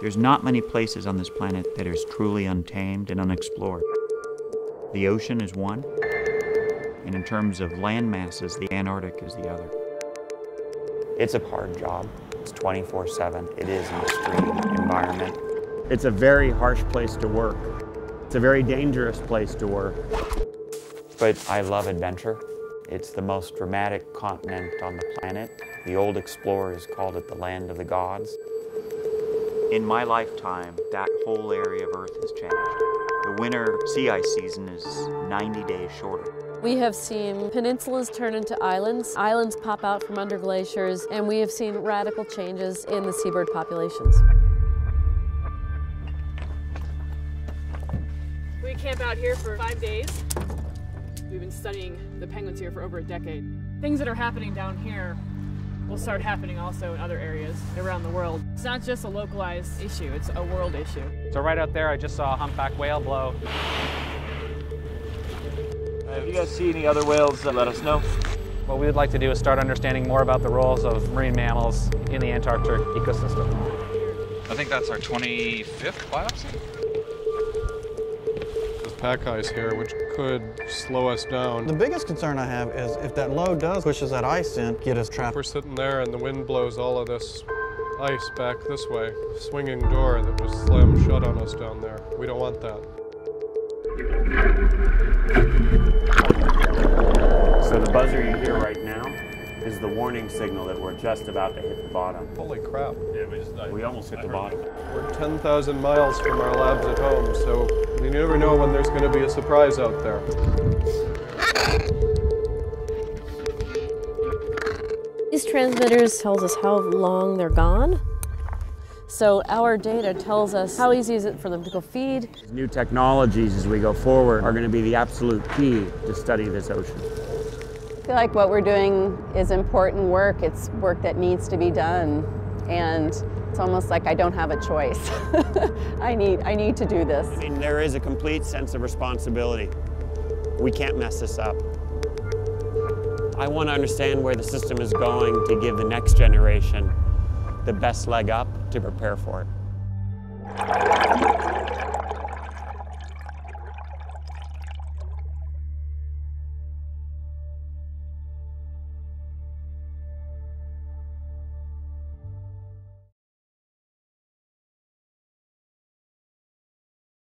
There's not many places on this planet that is truly untamed and unexplored. The ocean is one, and in terms of land masses, the Antarctic is the other. It's a hard job. It's 24 7. It is an extreme environment. It's a very harsh place to work. It's a very dangerous place to work. But I love adventure. It's the most dramatic continent on the planet. The old explorers called it the land of the gods. In my lifetime, that whole area of Earth has changed. The winter sea ice season is 90 days shorter. We have seen peninsulas turn into islands, islands pop out from under glaciers, and we have seen radical changes in the seabird populations. We camp out here for five days. We've been studying the penguins here for over a decade. Things that are happening down here will start happening also in other areas around the world. It's not just a localized issue, it's a world issue. So right out there, I just saw a humpback whale blow. Uh, if you guys see any other whales, uh, let us know. What we would like to do is start understanding more about the roles of marine mammals in the Antarctic ecosystem. I think that's our 25th biopsy. There's pack ice here, which could slow us down. The biggest concern I have is if that load does pushes that ice in, get us trapped. We're sitting there and the wind blows all of this ice back this way. Swinging door that was slammed shut on us down there. We don't want that. So the buzzer you hear right now is the warning signal that we're just about to hit the bottom. Holy crap. Yeah, we just We almost hit the bottom. We're 10,000 miles from our labs at home, so you never know when there's going to be a surprise out there. These transmitters tells us how long they're gone. So our data tells us how easy is it for them to go feed. New technologies as we go forward are going to be the absolute key to study this ocean. I feel like what we're doing is important work. It's work that needs to be done. And it's almost like I don't have a choice. I need, I need to do this. I mean, there is a complete sense of responsibility. We can't mess this up. I want to understand where the system is going to give the next generation the best leg up to prepare for it.